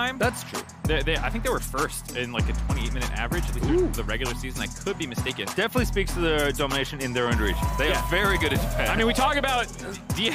time. That's true. They, they, I think they were first in like a 28 minute average, at least the regular season. I could be mistaken. Definitely speaks to their domination in their own region. They Yeah. are very good at Japan. I mean, we talk about D-